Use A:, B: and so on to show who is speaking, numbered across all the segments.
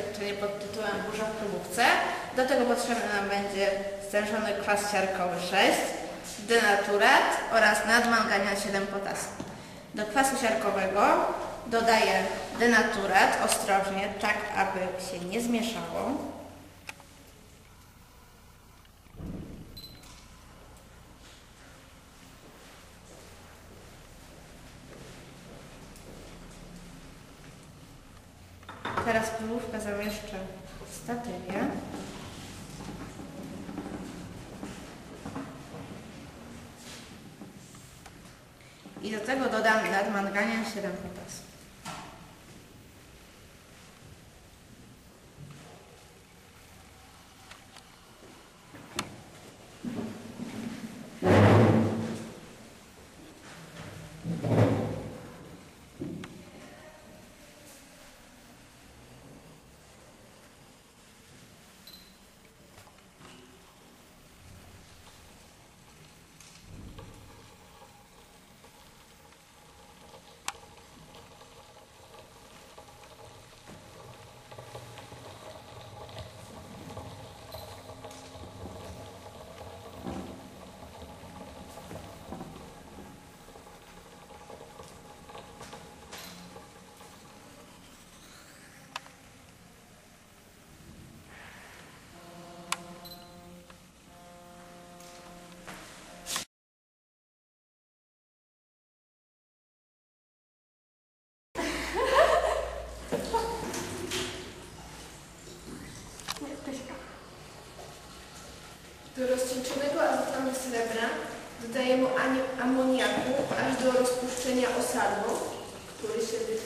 A: Doświadczenie pod tytułem Burza w próbówce. Do tego potrzebny nam będzie stężony kwas siarkowy 6, denaturat oraz nadmanganian 7 potasu. Do kwasu siarkowego dodaję denaturat ostrożnie, tak aby się nie zmieszało. Teraz próbówkę zamieszczę w statywie. I do tego dodam nadmanganian 7 potasu.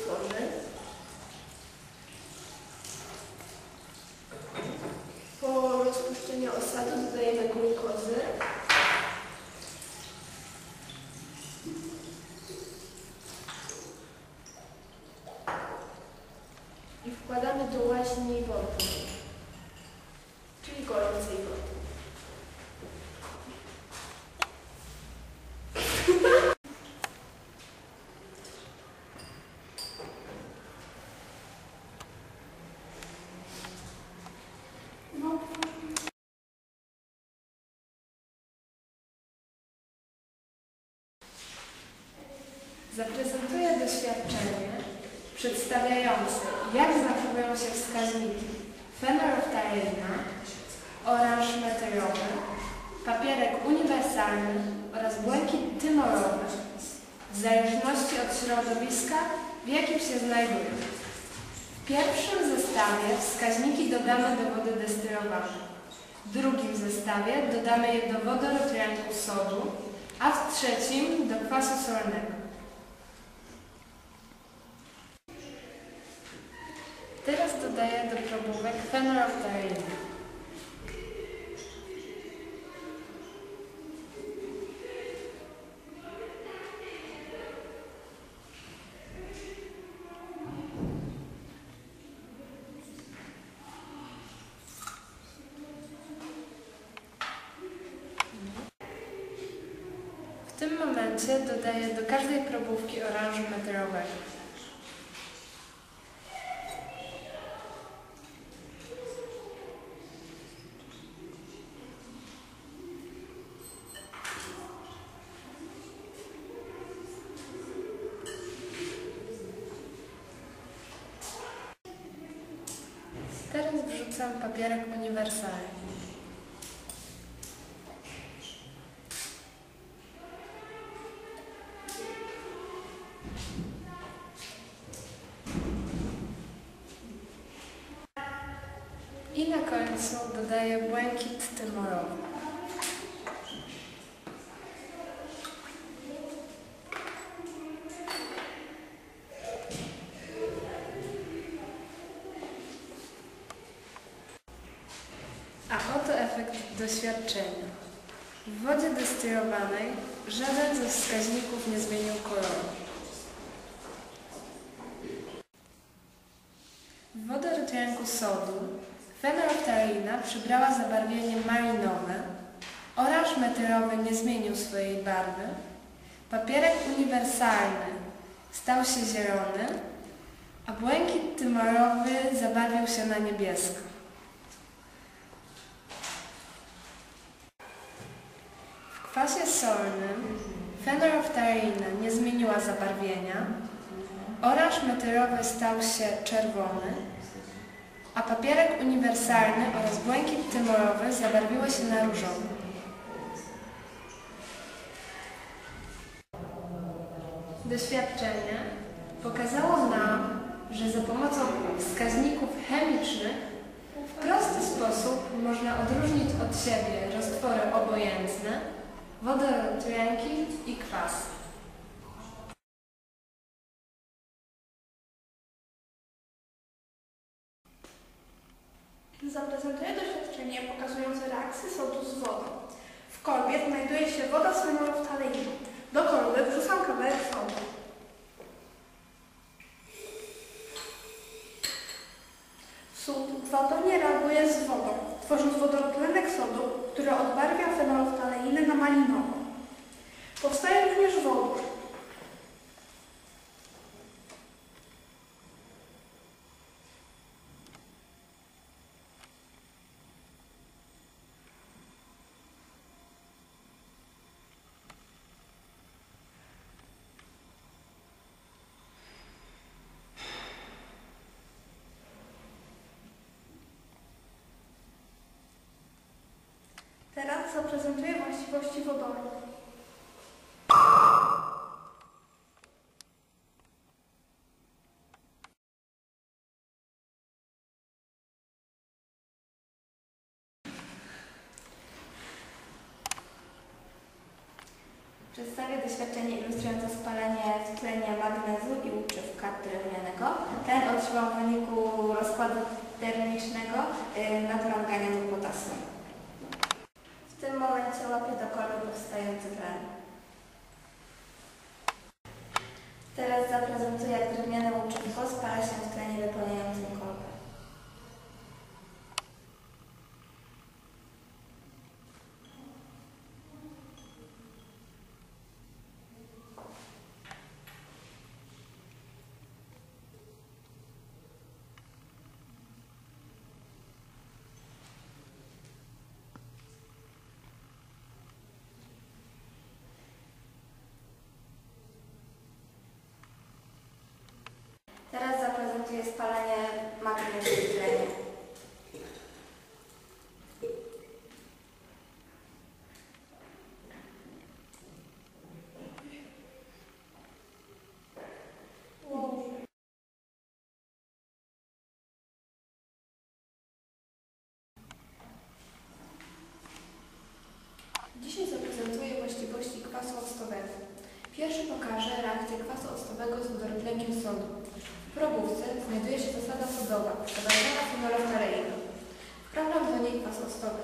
B: Się Zaprezentuję doświadczenie przedstawiające, jak zachowują się wskaźniki fenoroftaryna, oranż meteorowy, papierek uniwersalny oraz błękit tymorowy w zależności od środowiska, w jakim się znajdują. W pierwszym zestawie wskaźniki dodamy do wody destylowanej. W drugim zestawie dodamy je do wodorotlenku sodu, a w trzecim do kwasu solnego. Teraz W tym momencie dodaję do każdej probówki oranżu meteorowego. Wrzucam papierek uniwersalny. I na końcu dodaję błękit tymorowy. A oto efekt doświadczenia. W wodzie destylowanej żaden ze wskaźników nie zmienił koloru. W wodorotlenku sodu fenoroftarina przybrała zabarwienie malinowe, oranż metylowy nie zmienił swojej barwy, papierek uniwersalny stał się zielony, a błękit tymorowy zabarwił się na niebiesko. W kwasie solnym fenoroftarina nie zmieniła zabarwienia, oraż metyrowy stał się czerwony, a papierek uniwersalny oraz błękit tymorowy zabarwiły się na różowy. Doświadczenie pokazało nam, że za pomocą wskaźników chemicznych w prosty sposób można odróżnić od siebie roztwory obojętne, wodorotlenki i kwas.
C: Zaprezentuję doświadczenie pokazujące reakcję sodu z wodą. W kolbie znajduje się woda z fenoloftaleinu. Do kolby wrzucam kawałek sodu. Sód gwałtownie reaguje z wodą, tworząc wodorotlenek sodu, który odbarwia fenoloftaleinę na malinowo. Powstaje również wodór. Teraz zaprezentuję właściwości wodoru.
D: Przedstawię doświadczenie ilustrujące spalanie w tlenie magnezu i łuczywka drewnianego. Ten otrzymał w wyniku rozkładu termicznego yy, nadmanganianu potasu. Tym momencie łapię do kolby powstający tlen. Teraz zaprezentuję, jak drewniane łuczywko spala się w tlenie wypełniającym kolbę. Teraz zaprezentuję spalanie magnezu w tlenie.
B: Dzisiaj zaprezentuję właściwości kwasu octowego. Pierwszy pokażę reakcję kwasu octowego z wodorotlenkiem sodu. W probówce znajduje się zasada sodowa, przeważona fenoloftareina. Wprawiam do niej kwas octowy.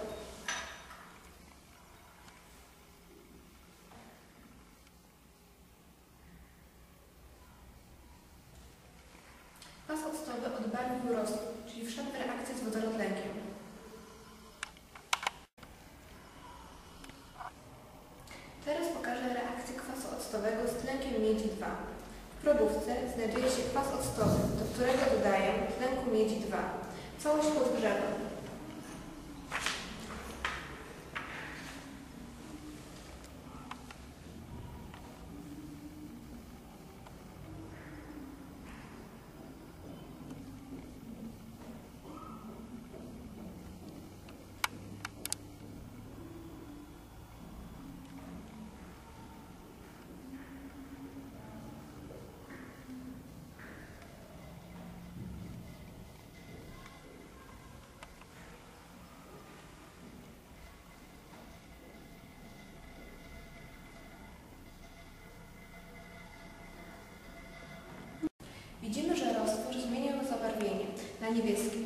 B: Kwas octowy odbarwił roztwór, czyli wszedł w reakcję z wodorotlenkiem. Teraz pokażę reakcję kwasu octowego z tlenkiem miedzi 2. W probówce znajduje się kwas octowy, do którego dodaję tlenku miedzi 2. Całość podgrzewam. Zmienił zabarwienie